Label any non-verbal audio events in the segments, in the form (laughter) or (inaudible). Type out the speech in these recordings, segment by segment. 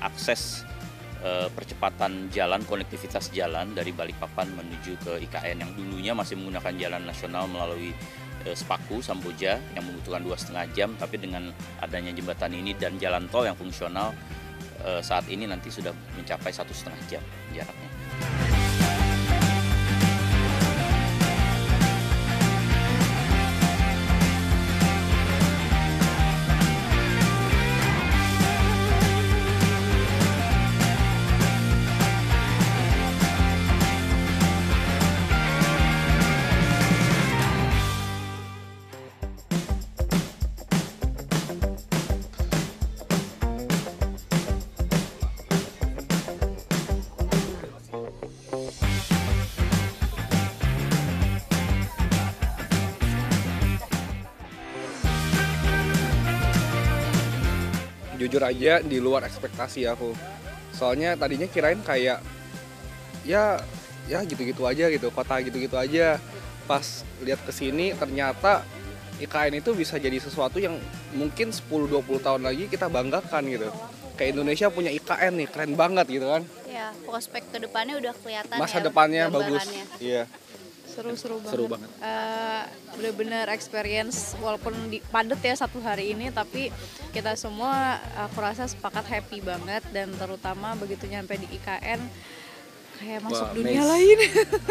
akses eh, percepatan jalan, konektivitas jalan dari Balikpapan menuju ke IKN yang dulunya masih menggunakan jalan nasional melalui eh, Sepaku, Samboja yang membutuhkan dua setengah jam, tapi dengan adanya jembatan ini dan jalan tol yang fungsional eh, saat ini nanti sudah mencapai satu setengah jam jaraknya. Jujur aja di luar ekspektasi aku soalnya tadinya kirain kayak ya ya gitu-gitu aja gitu kota gitu-gitu aja pas lihat ke sini ternyata IKN itu bisa jadi sesuatu yang mungkin 10-20 tahun lagi kita banggakan gitu kayak Indonesia punya IKN nih keren banget gitu kan Ya, prospek ke depannya udah kelihatan masa ya. depannya bagus iya seru-seru banget. Seru banget. Eh, bener-bener experience walaupun di, padet ya satu hari ini tapi kita semua aku rasa sepakat happy banget dan terutama begitu nyampe di IKN kayak masuk Wah, dunia amazed. lain.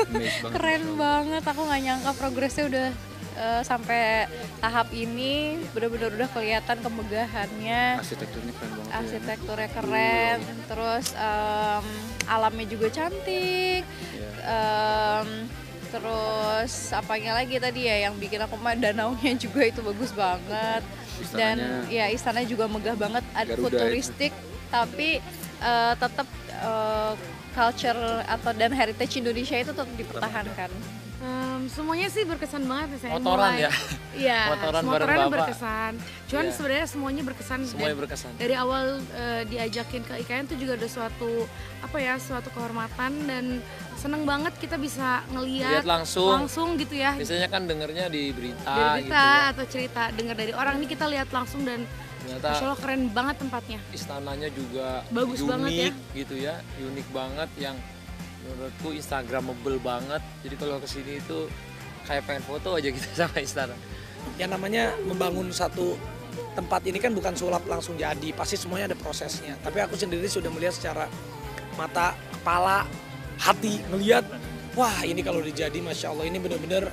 Amazed (laughs) banget. Keren banget. Aku nggak nyangka progresnya udah eh, sampai tahap ini bener-bener udah kelihatan kemegahannya arsitekturnya keren banget ya. arsitekturnya keren, terus em, alamnya juga cantik, Iya. em, terus apanya lagi tadi ya yang bikin aku mah danaunya juga itu bagus banget. Dan Istananya- ya istana juga megah banget, ada Garuda futuristik. tapi eh, tetap eh, culture atau dan heritage Indonesia itu tetap dipertahankan. Em, semuanya sih berkesan banget ya, saya Motoran mulai. ya? (laughs) Iya, Motoran bareng motoran Bapak. berkesan. Cuman Iya. sebenarnya semuanya berkesan. Semuanya berkesan. Dari awal eh, diajakin ke IKN itu juga ada suatu apa ya, suatu kehormatan dan seneng banget kita bisa ngeliat Lihat langsung. langsung gitu ya. Biasanya kan dengernya di berita, gitu berita ya. atau cerita dengar dari orang ini kita lihat langsung dan Ternyata Masya Allah keren banget tempatnya. istananya juga Bagus unik banget ya. gitu ya, unik banget yang menurutku instagramable banget. Jadi kalau ke sini itu kayak pengen foto aja gitu (laughs) sama istana. yang namanya membangun satu tempat ini kan bukan sulap langsung jadi, pasti semuanya ada prosesnya. Tapi aku sendiri sudah melihat secara mata, kepala, hati, melihat, wah ini kalau dijadi, masya Allah ini benar-benar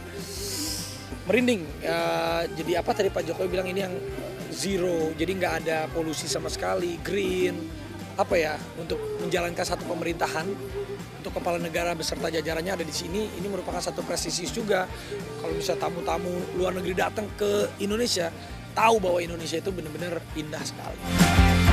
merinding. Ya, jadi apa tadi Pak Jokowi bilang ini yang zero, jadi nggak ada polusi sama sekali, green, apa ya untuk menjalankan satu pemerintahan untuk kepala negara beserta jajarannya ada di sini ini merupakan satu prestisius juga kalau bisa tamu-tamu luar negeri datang ke Indonesia tahu bahwa Indonesia itu benar-benar indah sekali.